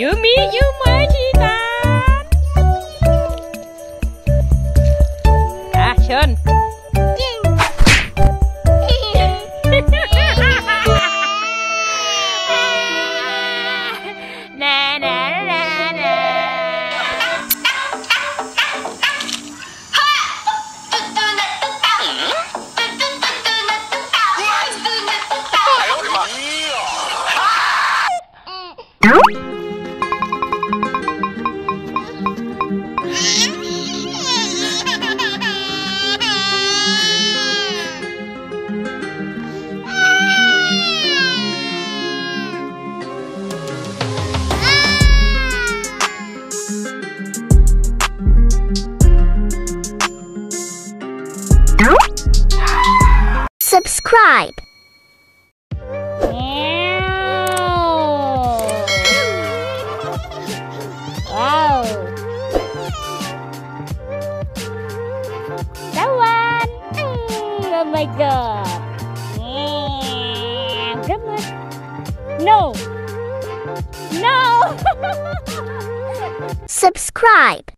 Yumi, Yumi. subscribe. my god. Yeah. Good. No. No. Subscribe.